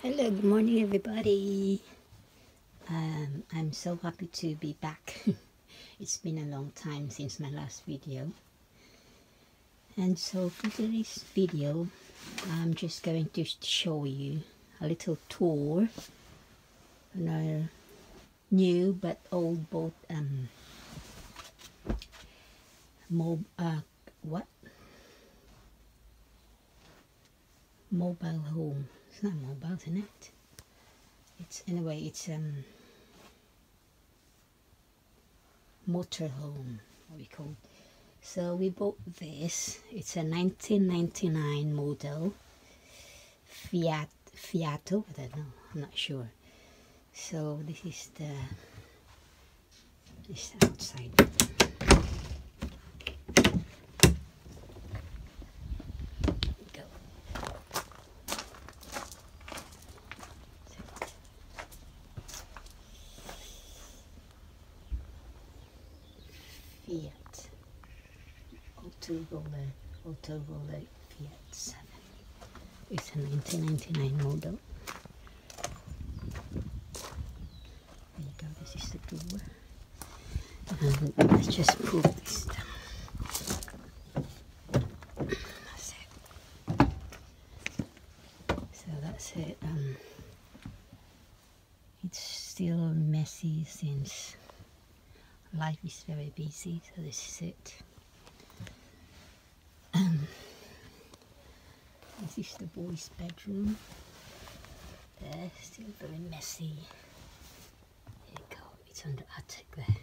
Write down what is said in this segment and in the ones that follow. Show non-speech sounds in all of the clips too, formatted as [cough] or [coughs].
Hello, good morning, everybody. Um, I'm so happy to be back. [laughs] it's been a long time since my last video. And so for today's video, I'm just going to show you a little tour on our new but old boat um mob uh what mobile home. It's not mobile isn't it? It's anyway it's um motorhome what we call. So we bought this. It's a 1999 model. Fiat fiato? I don't know. I'm not sure. So this is the this outside go Fiat Roller Auto Roller Fiat 7 it's a 1999 model. There you go this is the door. And let's just pull this down. That's it. So that's it um, it's still messy since life is very busy so this is it um, this is the boys bedroom. There still very messy. There you go it's the attic there.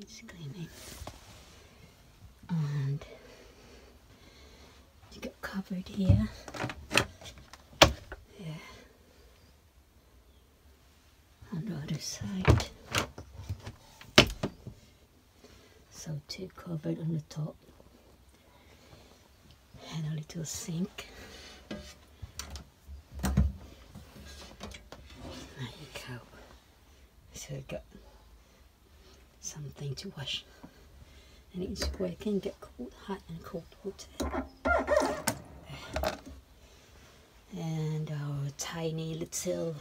It's cleaning and you got covered here. Yeah the other side. So two covered on the top a sink. There you go. So I've got something to wash. And it's where you can get cold, hot and cold water. And our tiny little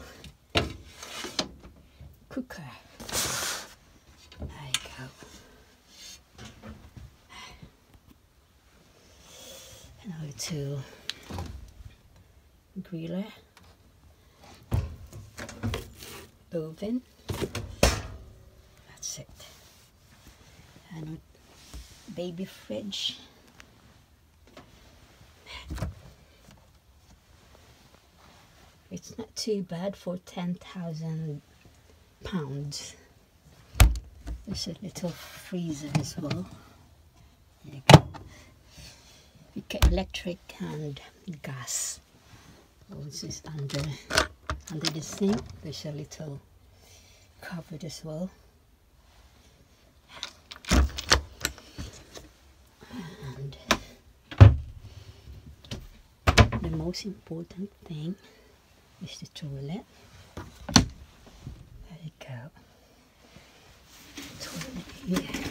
cooker. There you go. Two griller, oven. That's it. And baby fridge. It's not too bad for 10,000 pounds. There's a little freezer as well. There you go. You get electric and gas. Oh, this is under under the sink. There's a little cupboard as well. And the most important thing is the toilet. There you go. Toilet here.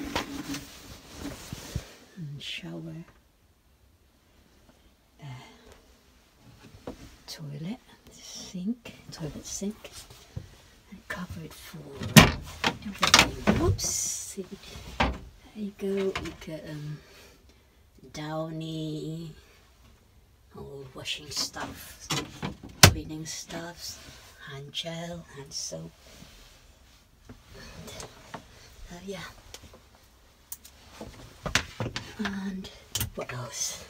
And shower. Toilet, sink, toilet sink. And cupboard for everything. Oops. There you go. You get um, downy, all washing stuff, cleaning stuffs, hand gel, hand soap. Uh, yeah. And what else?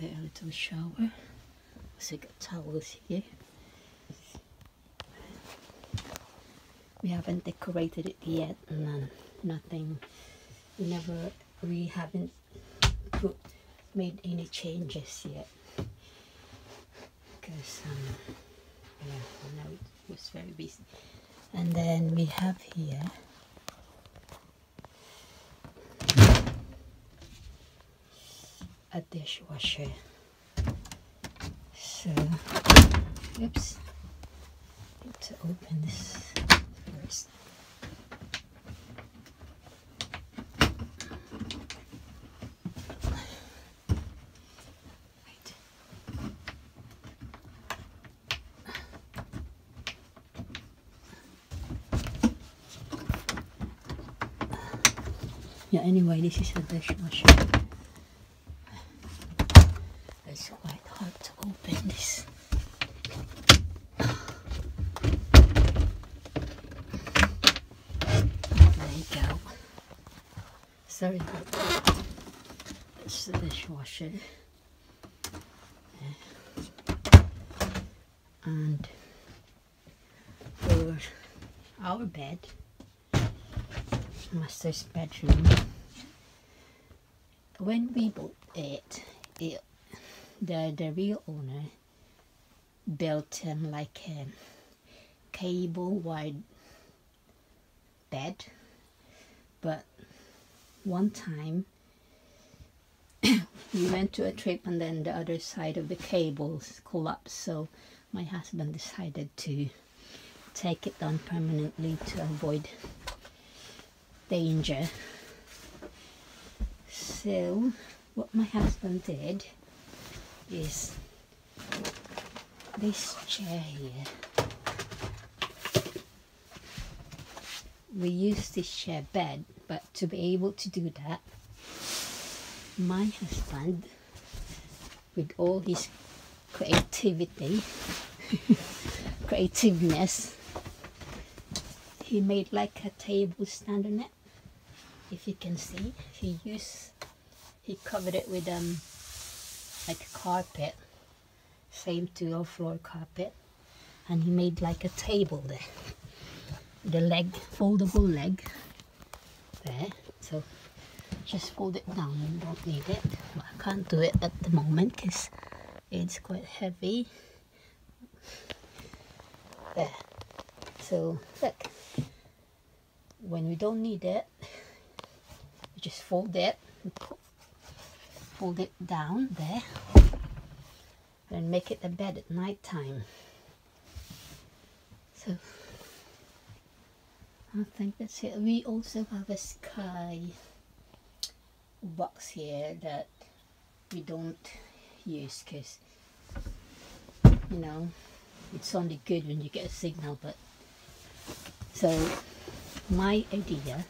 There's a little shower. So got towels here. We haven't decorated it yet, none, nothing. We never, we haven't put, made any changes yet. Because, um, yeah, I know it was very busy. And then we have here a dishwasher. So, oops, need to open this first. yeah anyway this is a dishwasher sorry. About it's the dishwasher. And for our bed master's bedroom when we bought it, it the the real owner built um, like a cable wide bed. but one time [coughs] we went to a trip and then the other side of the cables collapsed. So my husband decided to take it down permanently to avoid danger. So what my husband did is this chair. Here we used this chair bed but to be able to do that my husband with all his creativity [laughs] creativeness he made like a table stand on it. If you can see he used he covered it with um like a carpet same to our floor carpet. And he made like a table there. The leg foldable leg there. So just fold it down you don't need it. Well, I can't do it at the moment because it's quite heavy. There. So look. When we don't need it you just fold it. Fold it down there and make it a bed at night time. So I think that's it we also have a sky box here that we don't use because you know it's only good when you get a signal but so my idea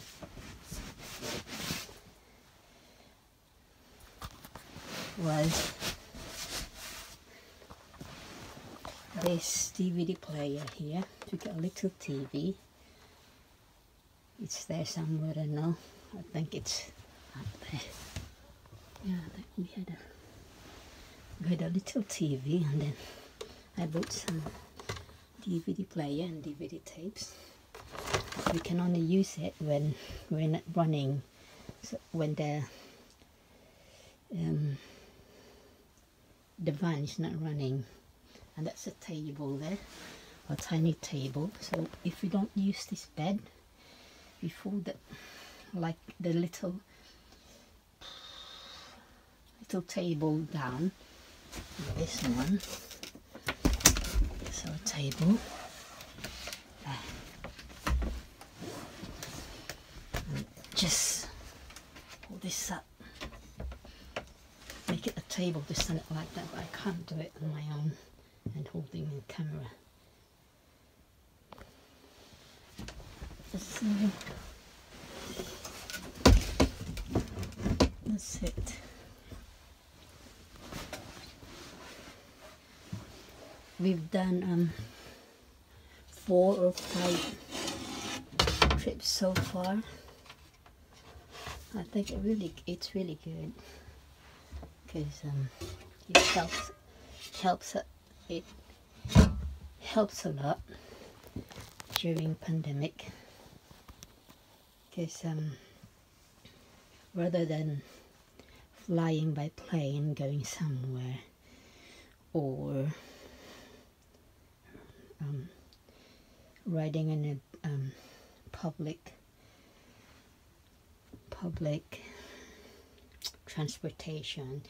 was this DVD player here. We got a little TV. It's there somewhere, I know. I think it's up there. Yeah, I think we had a we had a little TV and then I bought some DVD player and DVD tapes. We can only use it when we're not running, so when the um, the van is not running and that's a table there a tiny table so if we don't use this bed fold it like the little little table down this one so a table. Just pull this up make it a table to stand it like that, but I can't do it on my own and holding the camera. So, that's it. We've done um, four or five trips so far. I think it really, it's really good because um, it helps helps it helps a lot during pandemic because um, rather than flying by plane going somewhere or um, riding in a um, public public transportation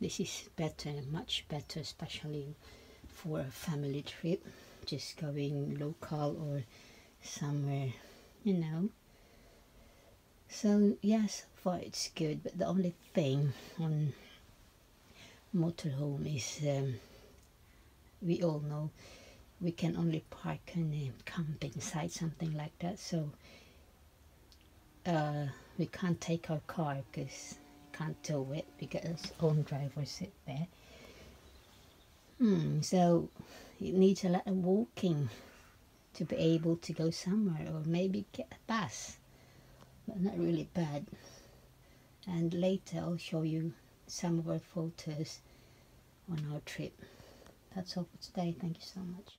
this is better much better especially for a family trip. Just going local or somewhere you know so yes far it's good but the only thing on motorhome is um, we all know we can only park on a camping site something like that so uh, we can't take our car because can't tow it because own driver sit there. Hmm, so it needs a lot of walking to be able to go somewhere or maybe get a bus but not really bad and later I'll show you some of our photos on our trip that's all for today thank you so much